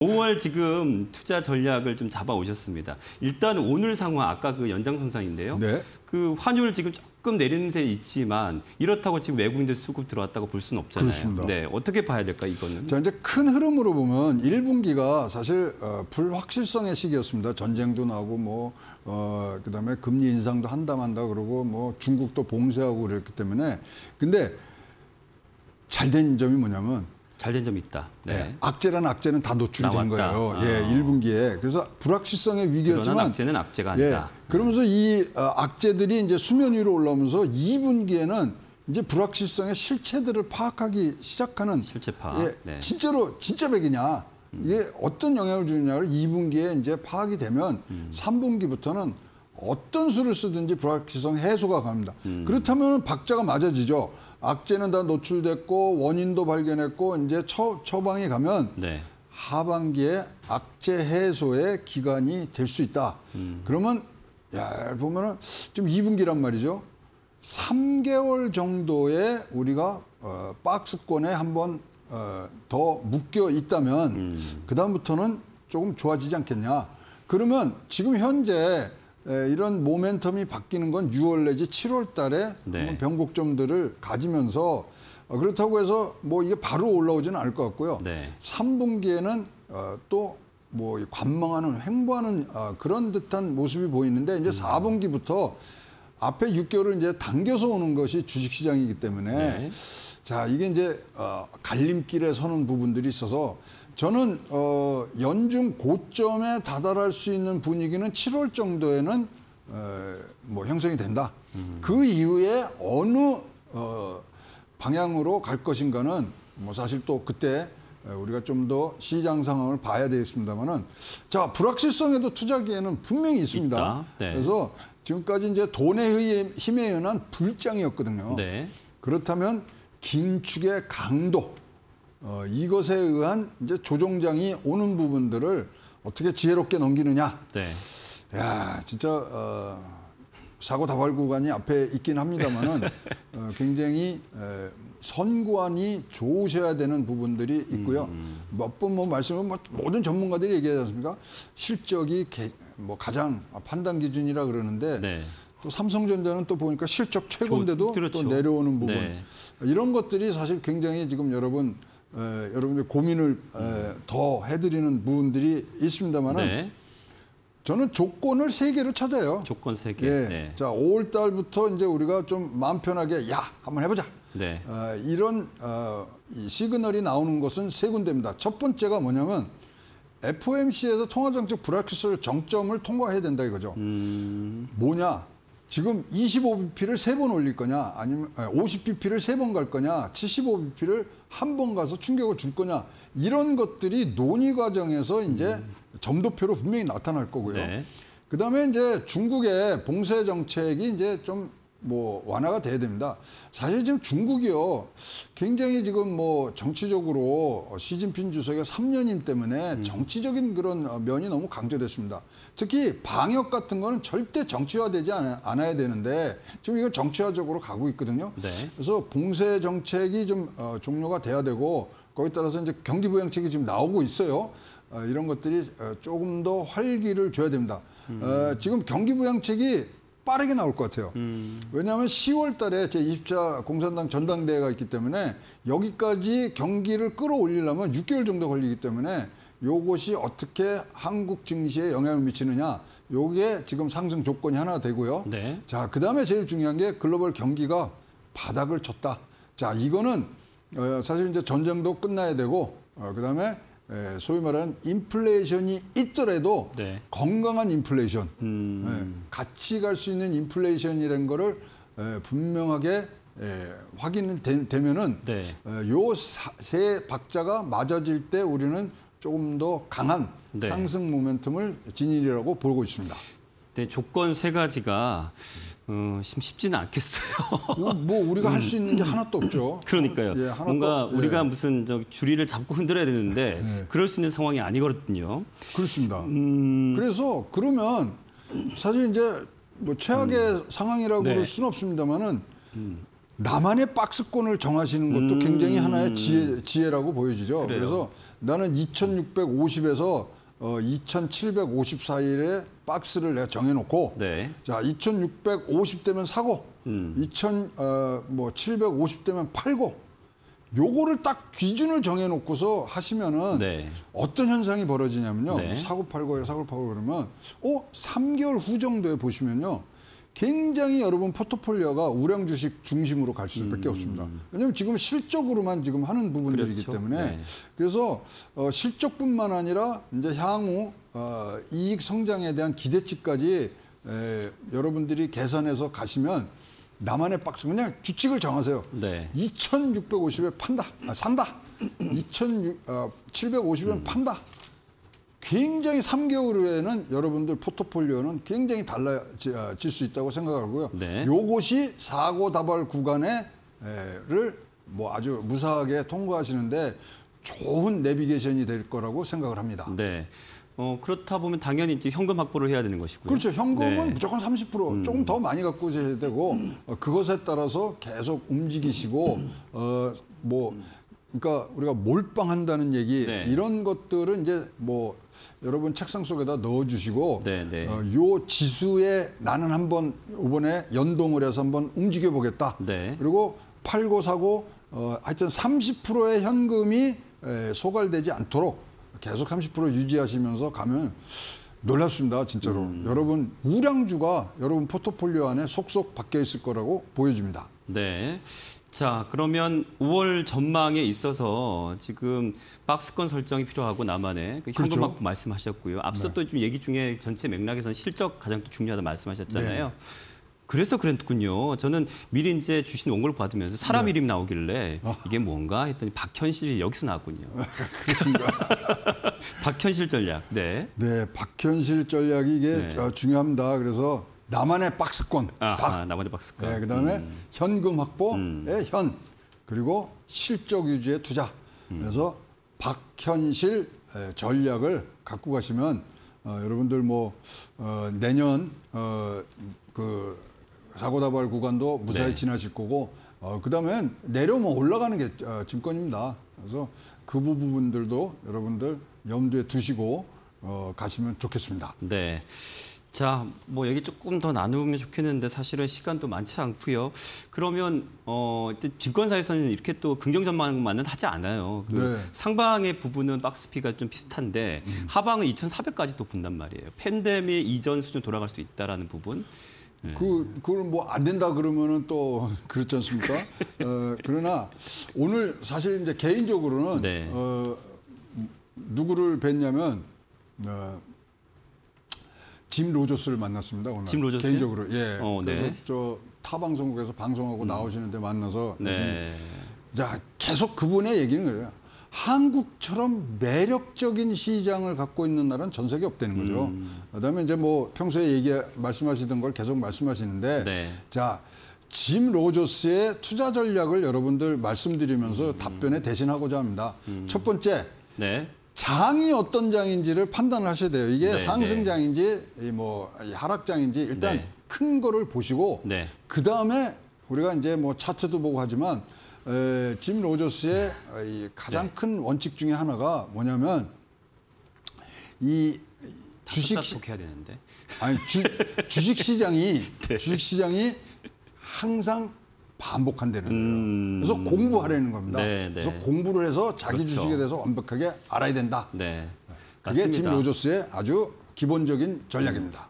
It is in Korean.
5월 지금 투자 전략을 좀 잡아 오셨습니다. 일단 오늘 상황 아까 그 연장선상인데요. 네. 그 환율 지금 조금 내리는 데 있지만 이렇다고 지금 외국인들 수급 들어왔다고 볼 수는 없잖아요. 그렇습니다. 네, 어떻게 봐야 될까 이거는? 자, 이제 큰 흐름으로 보면 1분기가 사실 어, 불확실성의 시기였습니다. 전쟁도 나고 뭐 어, 그다음에 금리 인상도 한다 만다 그러고 뭐 중국도 봉쇄하고 그랬기 때문에 근데 잘 된 점이 뭐냐면 잘 된 점이 있다. 네. 네. 악재란 악재는 다 노출이 된 나왔다. 거예요. 아. 예, 1분기에. 그래서 불확실성의 위기였지만 악재는 악재가 예. 아니다. 그러면서 이 어, 악재들이 이제 수면 위로 올라오면서 2분기에는 이제 불확실성의 실체들을 파악하기 시작하는 실체 파악. 예, 네. 진짜로 진짜 백이냐 이게 어떤 영향을 주느냐를 2분기에 이제 파악이 되면 음. 3분기부터는 어떤 수를 쓰든지 불확실성 해소가 갑니다. 음. 그렇다면 박자가 맞아지죠. 악재는 다 노출됐고 원인도 발견했고 이제 처, 처방이 가면 네. 하반기에 악재 해소의 기간이 될 수 있다. 그러면 야 보면은 지금 2분기란 말이죠. 3개월 정도의 우리가 어, 박스권에 한번 어, 더 묶여 있다면 그 다음부터는 조금 좋아지지 않겠냐. 그러면 지금 현재 에, 이런 모멘텀이 바뀌는 건 6월 내지 7월 달에 네. 변곡점들을 가지면서 어, 그렇다고 해서 뭐 이게 바로 올라오지는 않을 것 같고요. 네. 3분기에는 어, 또뭐 관망하는 횡보하는 어, 그런 듯한 모습이 보이는데 이제 4분기부터 앞에 6개월을 이제 당겨서 오는 것이 주식시장이기 때문에 네. 자 이게 이제 어, 갈림길에 서는 부분들이 있어서 저는 어, 연중 고점에 다다를 수 있는 분위기는 7월 정도에는 어, 뭐 형성이 된다. 그 이후에 어느 어, 방향으로 갈 것인가는 뭐 사실 또 그때 우리가 좀 더 시장 상황을 봐야 되겠습니다만은 자 불확실성에도 투자기에는 분명히 있습니다. 네. 그래서 지금까지 이제 돈의 힘에- 힘에 의한 불장이었거든요. 네. 그렇다면 긴축의 강도 어, 이것에 의한 이제 조정장이 오는 부분들을 어떻게 지혜롭게 넘기느냐. 네. 야 진짜 어, 사고 다발 구간이 앞에 있긴 합니다만은 어, 굉장히 에, 선구안이 좋으셔야 되는 부분들이 있고요. 몇번 뭐 말씀은 뭐 모든 전문가들이 얘기하지 않습니까? 실적이 개- 뭐 가장 판단 기준이라 그러는데 네. 또 삼성전자는 또 보니까 실적 최고인데도 조- 그렇죠. 또 내려오는 부분 네. 이런 것들이 사실 굉장히 지금 여러분 에, 여러분들 고민을 에, 더 해드리는 부분들이 있습니다만은 네. 저는 조건을 세 개로 찾아요. 조건 세 개. 예. 네. 자, 5월 달부터 이제 우리가 좀 마음 편하게 야, 한번 해보자. 네. 어, 이런 어, 이 시그널이 나오는 것은 세 군데입니다. 첫 번째가 뭐냐면 FOMC에서 통화정책 불확실성 정점을 통과해야 된다 이거죠. 음. 뭐냐? 지금 25bp를 세 번 올릴 거냐, 아니면 50bp를 세 번 갈 거냐, 75bp를 한 번 가서 충격을 줄 거냐, 이런 것들이 논의 과정에서 이제 점도표로 분명히 나타날 거고요. 네. 그 다음에 이제 중국의 봉쇄 정책이 이제 좀 뭐 완화가 돼야 됩니다. 사실 지금 중국이요. 굉장히 지금 뭐 정치적으로 시진핑 주석의 3년임 때문에 정치적인 그런 어, 면이 너무 강조됐습니다. 특히 방역 같은 거는 절대 정치화되지 않아- 않아야 되는데 지금 이거 정치화적으로 가고 있거든요. 네. 그래서 봉쇄 정책이 좀 어, 종료가 돼야 되고 거기에 따라서 이제 경기 부양책이 지금 나오고 있어요. 어, 이런 것들이 어, 조금 더 활기를 줘야 됩니다. 어, 지금 경기 부양책이 빠르게 나올 것 같아요. 왜냐하면 10월 달에 제20차 공산당 전당대회가 있기 때문에 여기까지 경기를 끌어올리려면 6개월 정도 걸리기 때문에 요것이 어떻게 한국 증시에 영향을 미치느냐 요게 지금 상승 조건이 하나 되고요. 네. 자, 그 다음에 제일 중요한 게 글로벌 경기가 바닥을 쳤다. 자, 이거는 어, 사실 이제 전쟁도 끝나야 되고, 어, 그 다음에 소위 말하는 인플레이션이 있더라도 네. 건강한 인플레이션, 음. 예, 같이 갈 수 있는 인플레이션이라는 거를 에, 분명하게 에, 확인되면은 네. 요세 박자가 맞아질 때 우리는 조금 더 강한 네. 상승 모멘텀을 지니리라고 보고 있습니다. 네, 조건 세 가지가 어, 심- 쉽지는 않겠어요. 뭐, 뭐 우리가 할수 있는 게 하나도 없죠. 그러니까요. 예, 하나도 뭔가 없- 예. 우리가 무슨 저 줄이를 잡고 흔들어야 되는데 네. 그럴 수 있는 상황이 아니거든요. 그렇습니다. 음. 그래서 그러면 사실 이제 뭐 최악의 상황이라고 네. 볼 수는 없습니다만은 나만의 박스권을 정하시는 것도 굉장히 하나의 지혜, 지혜라고 보여지죠. 음. 그래요. 그래서 나는 2650에서 어, 2754일에 박스를 내가 정해놓고 네. 자, 2650대면 사고, 음. 2000, 어, 뭐, 750대면 팔고, 요거를 딱 기준을 정해놓고서 하시면은 네. 어떤 현상이 벌어지냐면요. 네. 사고 팔고 사고 팔고 그러면, 어, 3개월 후 정도에 보시면요. 굉장히 여러분 포트폴리오가 우량 주식 중심으로 갈 수밖에 없습니다. 왜냐하면 지금 실적으로만 지금 하는 부분들이기 음. 그렇죠. 때문에 네. 그래서 어, 실적뿐만 아니라 이제 향후 어, 이익 성장에 대한 기대치까지 에, 여러분들이 계산해서 가시면 나만의 박스 그냥 규칙을 정하세요. 네. 2,650에 판다, 아, 산다. 2,750엔 음. 판다. 굉장히 3개월 후에는 여러분들 포트폴리오는 굉장히 달라질 수 있다고 생각하고요. 네. 요것이 사고 다발 구간에를 뭐 아주 무사하게 통과하시는데 좋은 내비게이션이 될 거라고 생각을 합니다. 네. 어, 그렇다 보면 당연히 이제 현금 확보를 해야 되는 것이고요. 그렇죠. 현금은 네. 음. 무조건 30% 조금 더 많이 갖고 오셔야 되고 어, 그것에 따라서 계속 움직이시고 어 뭐 그러니까 우리가 몰빵한다는 얘기 네. 이런 것들은 이제 뭐 여러분 책상 속에다 넣어주시고 네, 네. 어, 요 지수에 나는 한번 이번에 연동을 해서 한번 움직여 보겠다. 네. 그리고 팔고 사고 어, 하여튼 30%의 현금이 에, 소갈되지 않도록 계속 30% 유지하시면서 가면 놀랍습니다, 진짜로. 음. 여러분 우량주가 여러분 포트폴리오 안에 속속 박혀 있을 거라고 보여집니다. 네. 자, 그러면 5월 전망에 있어서 지금 박스권 설정이 필요하고 나만의 그 현금 그렇죠. 확보 말씀하셨고요. 앞서 또좀 얘기 중에 전체 맥락에서는 실적 가장 또 중요하다 말씀하셨잖아요. 네. 그래서 그랬군요. 저는 미리 이제 주신 원고를 받으면서 사람 네. 이름이 나오길래 이게 뭔가 했더니 박현실이 여기서 나왔군요. 박현실 전략. 네. 네, 박현실 전략이 이게 네. 어, 중요합니다. 그래서 나만의 박스권, 아, 박, 나머지 박스권. 네, 그다음에 음. 현금 확보의 현 그리고 실적 유지의 투자. 음. 그래서 박현실 에, 전략을 갖고 가시면 어, 여러분들 뭐 어, 내년 어, 그 사고다발 구간도 무사히 네. 지나실 거고 어, 그다음엔 내려오면 올라가는 게 어, 증권입니다. 그래서 그 부분들도 여러분들 염두에 두시고 어, 가시면 좋겠습니다. 네. 자, 뭐 얘기 조금 더 나누면 좋겠는데 사실은 시간도 많지 않고요. 그러면 어, 증권사에서는 이렇게 또 긍정 전망만은 하지 않아요. 그 네. 상방의 부분은 박스피가 좀 비슷한데 하방은 2,400까지 또 본단 말이에요. 팬데믹 이전 수준 돌아갈 수 있다라는 부분. 그 그걸 뭐 안 된다 그러면은 또 그렇지 않습니까? 어, 그러나 오늘 사실 이제 개인적으로는 네. 어, 누구를 뵀냐면 어, 짐 로저스를 만났습니다 오늘. 짐 로저스요? 개인적으로 예. 어, 네. 그래서 저 타 방송국에서 방송하고 나오시는데 만나서 네. 자, 계속 그분의 얘기는 그래요. 한국처럼 매력적인 시장을 갖고 있는 나라는 전 세계 없다는 거죠. 음. 그다음에 이제 뭐 평소에 얘기 말씀하시던 걸 계속 말씀하시는데 네. 자, 짐 로저스의 투자 전략을 여러분들 음. 말씀드리면서 답변에 대신하고자 합니다. 첫 번째, 네. 장이 어떤 장인지를 판단하셔야 돼요. 이게 네, 상승장인지 이뭐 하락장인지 일단 네. 큰 거를 보시고 네. 그 다음에 우리가 이제 뭐 차트도 보고 하지만 에, 짐 로저스의 이 가장 네. 큰 원칙 중에 하나가 뭐냐면 이 주식 해야 되는데. 아니 주, 주식 시장이 네. 주식 시장이 항상 반복한다는 거예요. 음. 그래서 공부하라는 겁니다. 네, 네. 그래서 공부를 해서 자기 그렇죠. 주식에 대해서 완벽하게 알아야 된다. 네. 그게 짐 맞습니다. 로저스의 아주 기본적인 전략입니다.